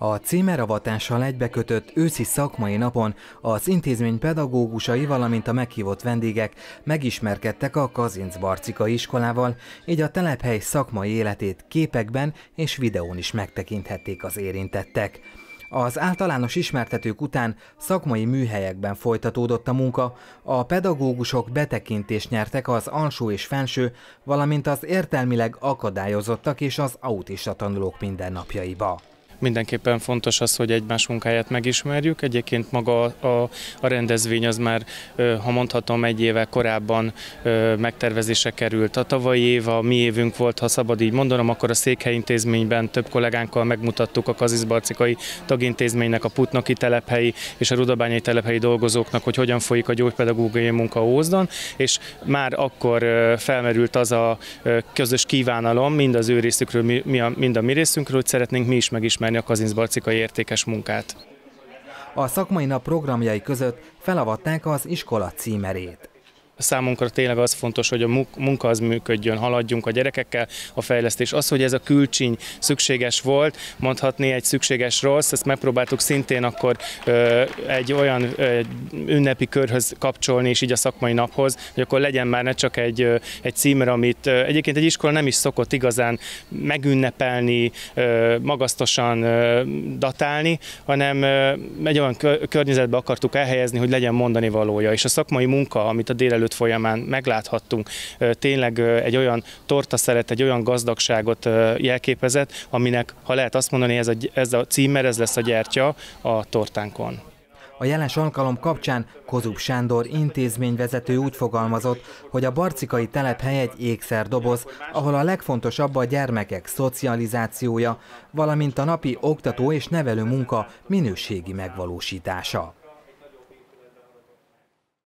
A címeravatással egybekötött őszi szakmai napon az intézmény pedagógusai, valamint a meghívott vendégek megismerkedtek a Kazinc-Barcika iskolával, így a telephely szakmai életét képekben és videón is megtekinthették az érintettek. Az általános ismertetők után szakmai műhelyekben folytatódott a munka, a pedagógusok betekintést nyertek az alsó és felső, valamint az értelmileg akadályozottak és az autista tanulók mindennapjaiba. Mindenképpen fontos az, hogy egymás munkáját megismerjük. Egyébként maga a, a rendezvény az már, ha mondhatom, egy éve korábban megtervezése került. A tavalyi év a mi évünk volt, ha szabad így mondanom, akkor a székhelyintézményben több kollégánkkal megmutattuk a Kazizbarcikai tagintézménynek, a Putnoki telephelyi és a Rudabányai telephelyi dolgozóknak, hogy hogyan folyik a gyógypedagógiai munka Ózdon, és már akkor felmerült az a közös kívánalom, mind az ő részükről, mind a mi részünkről, hogy szeretnénk mi is megismerni elismerni a Kazincbarcikai értékes munkát. A szakmai nap programjai között felavatták az iskola címerét. Számunkra tényleg az fontos, hogy a munka az működjön, haladjunk a gyerekekkel, a fejlesztés. Az, hogy ez a külcsiny szükséges volt, mondhatni egy szükséges rossz, ezt megpróbáltuk szintén akkor ö, egy olyan ö, ünnepi körhöz kapcsolni, és így a szakmai naphoz, hogy akkor legyen már ne csak egy, ö, egy címer, amit ö, egyébként egy iskola nem is szokott igazán megünnepelni, ö, magasztosan ö, datálni, hanem ö, egy olyan környezetbe akartuk elhelyezni, hogy legyen mondani valója. És a szakmai munka, amit a délelőtt délelőtt folyamán megláthattunk, tényleg egy olyan torta szeret, egy olyan gazdagságot jelképezett, aminek, ha lehet azt mondani, ez a, ez a címer, ez lesz a gyertya a tortánkon. A jeles alkalom kapcsán Kozub Sándor intézményvezető úgy fogalmazott, hogy a barcikai telephely egy ékszerdoboz, ahol a legfontosabb a gyermekek szocializációja, valamint a napi oktató és nevelő munka minőségi megvalósítása.